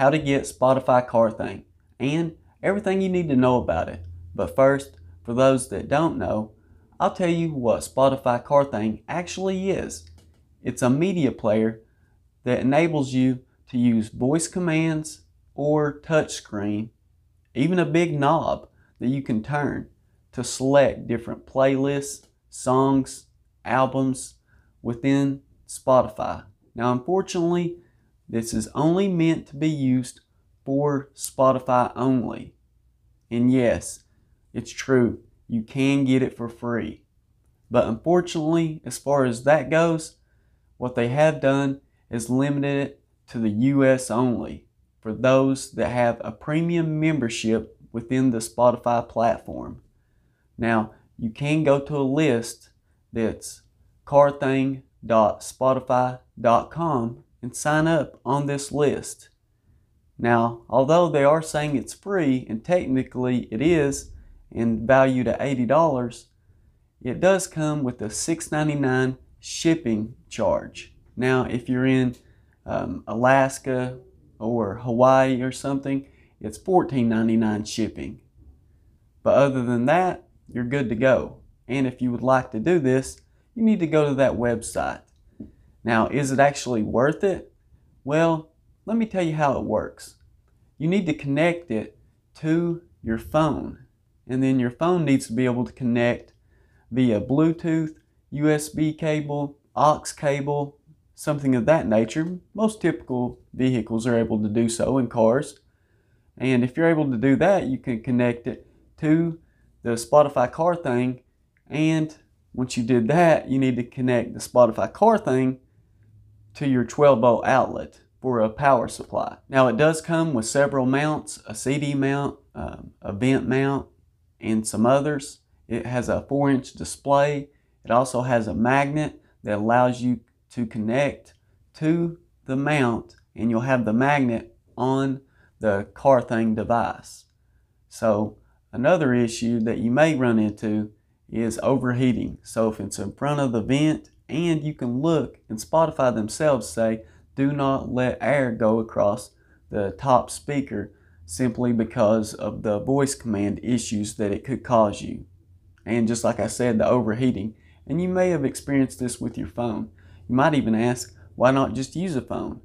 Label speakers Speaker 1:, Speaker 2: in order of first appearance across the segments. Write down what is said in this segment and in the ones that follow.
Speaker 1: how to get Spotify Car Thing and everything you need to know about it. But first, for those that don't know, I'll tell you what Spotify Car Thing actually is. It's a media player that enables you to use voice commands or touchscreen, even a big knob that you can turn to select different playlists, songs, albums within Spotify. Now, unfortunately, this is only meant to be used for Spotify only. And yes, it's true, you can get it for free. But unfortunately, as far as that goes, what they have done is limited it to the US only for those that have a premium membership within the Spotify platform. Now, you can go to a list that's carthing.spotify.com and sign up on this list. Now, although they are saying it's free, and technically it is, and valued at $80, it does come with a $6.99 shipping charge. Now, if you're in um, Alaska or Hawaii or something, it's $14.99 shipping. But other than that, you're good to go. And if you would like to do this, you need to go to that website. Now, is it actually worth it? Well, let me tell you how it works. You need to connect it to your phone, and then your phone needs to be able to connect via Bluetooth, USB cable, aux cable, something of that nature. Most typical vehicles are able to do so in cars. And if you're able to do that, you can connect it to the Spotify car thing. And once you did that, you need to connect the Spotify car thing to your 12 volt outlet for a power supply. Now it does come with several mounts, a CD mount, um, a vent mount, and some others. It has a 4 inch display. It also has a magnet that allows you to connect to the mount and you'll have the magnet on the car thing device. So another issue that you may run into is overheating. So if it's in front of the vent and you can look and Spotify themselves say do not let air go across the top speaker simply because of the voice command issues that it could cause you. And just like I said, the overheating. And you may have experienced this with your phone. You might even ask, why not just use a phone?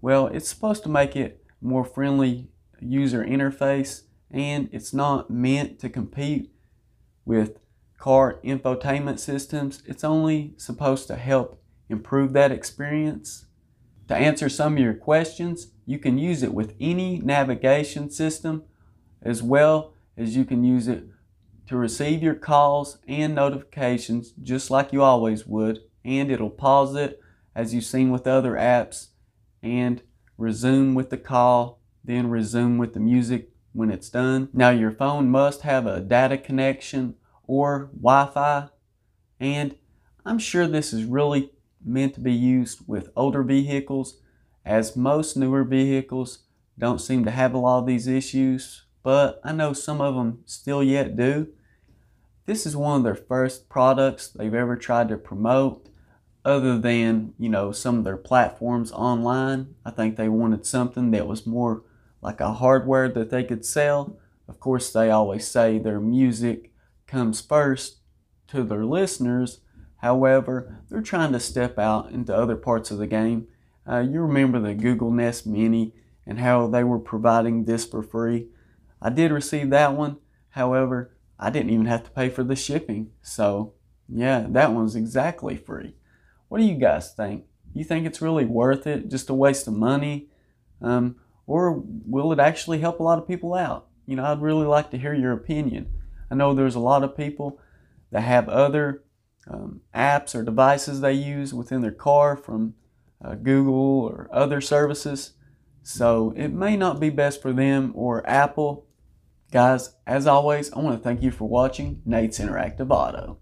Speaker 1: Well, it's supposed to make it more friendly user interface and it's not meant to compete with car infotainment systems. It's only supposed to help improve that experience. To answer some of your questions, you can use it with any navigation system as well as you can use it to receive your calls and notifications just like you always would and it'll pause it as you've seen with other apps and resume with the call then resume with the music when it's done. Now your phone must have a data connection or Wi-Fi and I'm sure this is really meant to be used with older vehicles as most newer vehicles don't seem to have a lot of these issues but I know some of them still yet do. This is one of their first products they've ever tried to promote other than, you know, some of their platforms online. I think they wanted something that was more like a hardware that they could sell. Of course, they always say their music comes first to their listeners. However, they're trying to step out into other parts of the game. Uh, you remember the Google Nest Mini and how they were providing this for free. I did receive that one. However, I didn't even have to pay for the shipping. So, yeah, that one's exactly free. What do you guys think? You think it's really worth it, just a waste of money? Um, or will it actually help a lot of people out? You know, I'd really like to hear your opinion. I know there's a lot of people that have other um, apps or devices they use within their car from uh, Google or other services. So it may not be best for them or Apple Guys, as always, I want to thank you for watching Nate's Interactive Auto.